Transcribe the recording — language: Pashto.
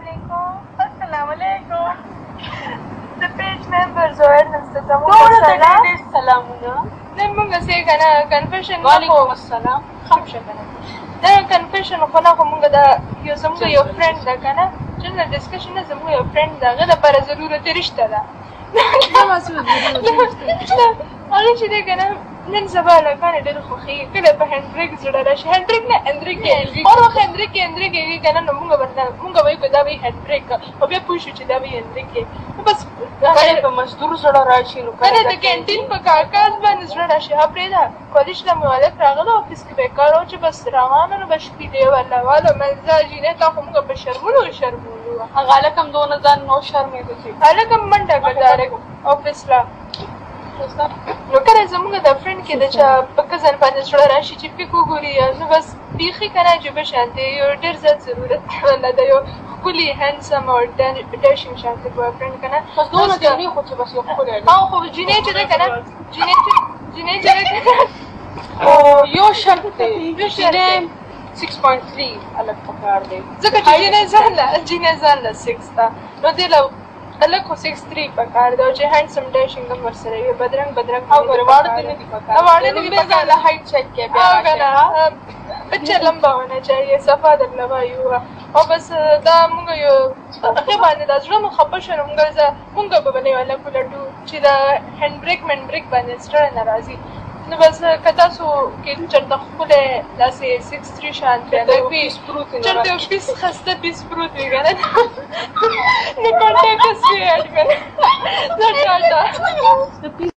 علیکم السلام علیکم د پیج ممبر زوهر نمسته ټولو ته ډېر سلامونه نن موږ څه کنه کنفیوژن وعلیکم السلام خمشه کنه دا کنفیوژن خو نه خو موږ دا یو زموږ یو فرند ده کنه چې ډسکشن زموږ یو فرند ده هغه لپاره ضرورت رښتا ده دا مسعود رښتا هغه چې ده کنه نن سبا لکه ډېر خوښي کله Hendrik Zidarash. Hendrik ne Enrique. Aur wo Hendrik Enrique ki kana na munga barna munga wai da wai Hendrik. او بیا پوه شو چې دا وی Enrique. بس کله په مزدور زړه راشي نو کله د کینټین په کاکاز باندې زړه راشي ها پرېدا کالج ته موالف راغله افیس کې بیکار او چې بس روانه نو بشکی دی ولا والا مزاجی نه تا خو موږ په شرمونو شرمولو هغه لکم دونه ځان نو شرمې کوي هغه کم منډه کړه تفرین کې د چا په کزن باندې زړه راشي چې پیک وګوري نو بس بیخي که نه عجیبه شان دی یو ډېر زیات ضرورت والله دی یو ښکلي هینسم او ډیشینګ شان دی بوایفرینډ که نه بس دومره دی خو چې بس یو ښکلی او خو جینۍ چې دی که نه جینۍ چې جینۍ چې دی که نه یو شرط دی یو شرط 6.3 الګ پکار دی ځکه چې جینۍ ځان له جینۍ ځان له 6 ته نو دی له هلک خو سیکس تري پکار دی او چې هینډسم ډیشنګ ورسره وي بدرنګ بدرنګ او ګره واړه دې نه دي پکار او واړه دې به ځاله هایټ چیک کې بیا بچه لمبا ہونا چاہیے صفا در لمبای ہوا او بس دا مونږ یو هغه باندې دا زړه مو خپه شو مونږ زه مونږ به بلې ولا کولټو چې دا هند بریک من بریک باندې ستړی ناراضي نو بس که تاسو کېدو چېرته ښکلی داسې سیکس تري شان چېرته پیس پروت وي چېرته پیس خسته پیس پروت وي که نه No importa que sea, no No,